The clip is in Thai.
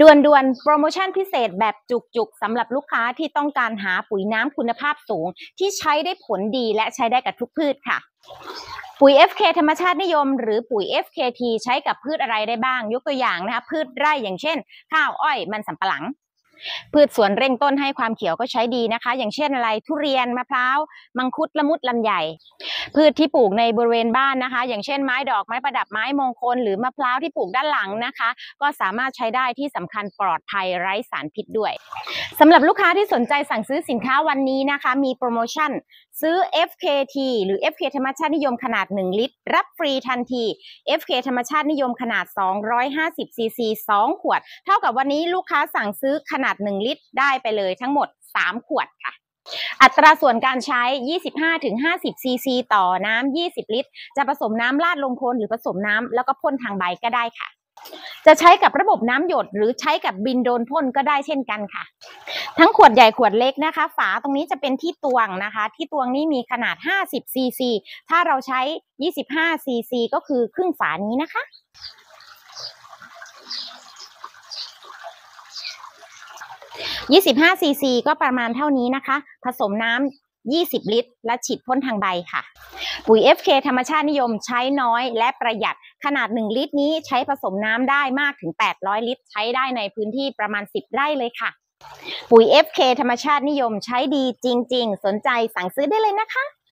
ด่วนๆ โปรโมชั่นพิเศษแบบจุกๆสำหรับลูกค้าที่ต้องการหาปุ๋ยน้ำคุณภาพสูง ที่ใช้ได้ผลดีและใช้ได้กับทุกพืชค่ะ ปุ๋ย FK ธรรมชาตินิยม หรือปุ๋ย FKT ใช้กับพืชอะไรได้บ้าง ยกตัวอย่างนะคะพืชไร่อย่างเช่น ข้าวอ้อยมันสำปะหลัง พืชสวนเร่งต้นให้ความเขียวก็ใช้ดีนะคะ อย่างเช่นอะไรทุเรียนมะพร้าวมังคุดละมุดลำไยพืชที่ปลูกในบริเวณบ้านนะคะ อย่างเช่นไม้ดอกไม้ประดับไม้มงคล หรือมะพร้าวที่ปลูกด้านหลังนะคะ ก็สามารถใช้ได้ที่สำคัญปลอดภัยไร้สารพิษด้วย สำหรับลูกค้าที่สนใจสั่งซื้อสินค้าวันนี้นะคะ มีโปรโมชั่น ซื้อ FKT หรือ FK ธรรมชาตินิยมขนาด 1 ลิตร รับฟรีทันที FK ธรรมชาตินิยมขนาด 250 ซีซี 2 ขวด เท่ากับวันนี้ลูกค้าสั่งซื้อขนาด 1 ลิตร ได้ไปเลยทั้งหมด 3 ขวดค่ะอัตราส่วนการใช้ 25-50 ซีซี ต่อน้ำ 20 ลิตร จะผสมน้ำราดลงโคนหรือผสมน้ำแล้วก็พ่นทางใบก็ได้ค่ะ จะใช้กับระบบน้ำหยดหรือใช้กับบินโดนพ่นก็ได้เช่นกันค่ะ ทั้งขวดใหญ่ขวดเล็กนะคะ ฝาตรงนี้จะเป็นที่ตวงนะคะ ที่ตวงนี้มีขนาด 50 ซีซี ถ้าเราใช้ 25 ซีซี ก็คือครึ่งฝานี้นะคะ25ซีซีก็ประมาณเท่านี้นะคะ ผสมน้ำ 20 ลิตร และฉีดพ่นทางใบค่ะ ปุ๋ย FK ธรรมชาตินิยมใช้น้อยและประหยัดขนาด 1 ลิตรนี้ใช้ผสมน้ำได้มากถึง 800 ลิตร ใช้ได้ในพื้นที่ประมาณ 10 ไร่เลยค่ะ ปุ๋ย FK ธรรมชาตินิยมใช้ดีจริง ๆ สนใจสั่งซื้อได้เลยนะคะ